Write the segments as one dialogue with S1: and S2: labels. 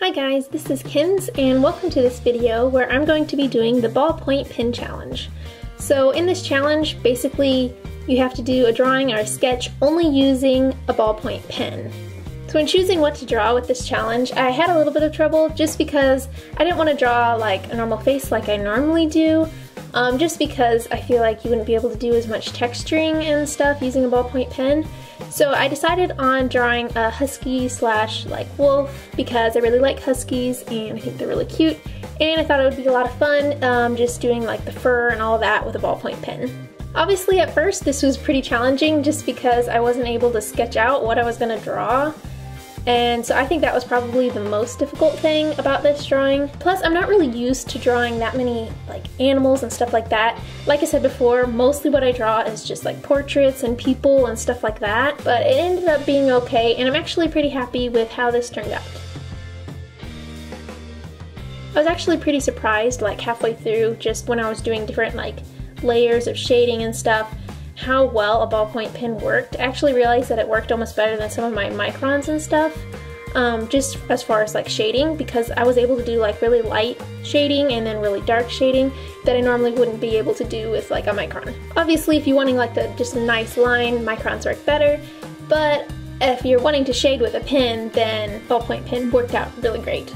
S1: Hi guys, this is Kenz and welcome to this video where I'm going to be doing the ballpoint pen challenge. So in this challenge, basically you have to do a drawing or a sketch only using a ballpoint pen. So in choosing what to draw with this challenge, I had a little bit of trouble just because I didn't want to draw like a normal face like I normally do, um, just because I feel like you wouldn't be able to do as much texturing and stuff using a ballpoint pen. So I decided on drawing a husky slash like wolf because I really like huskies and I think they're really cute and I thought it would be a lot of fun um, just doing like the fur and all that with a ballpoint pen. Obviously at first this was pretty challenging just because I wasn't able to sketch out what I was going to draw and so I think that was probably the most difficult thing about this drawing. Plus, I'm not really used to drawing that many like animals and stuff like that. Like I said before, mostly what I draw is just like portraits and people and stuff like that. But it ended up being okay, and I'm actually pretty happy with how this turned out. I was actually pretty surprised like halfway through just when I was doing different like layers of shading and stuff how well a ballpoint pen worked. I actually realized that it worked almost better than some of my microns and stuff. Um, just as far as like shading because I was able to do like really light shading and then really dark shading that I normally wouldn't be able to do with like a micron. Obviously if you're wanting like the just a nice line, microns work better, but if you're wanting to shade with a pen, then ballpoint pen worked out really great.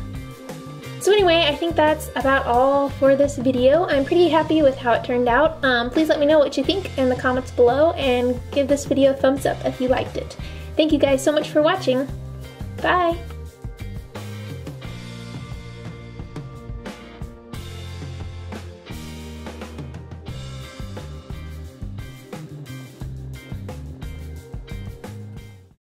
S1: So anyway, I think that's about all for this video. I'm pretty happy with how it turned out. Um, please let me know what you think in the comments below and give this video a thumbs up if you liked it. Thank you guys so much for watching. Bye!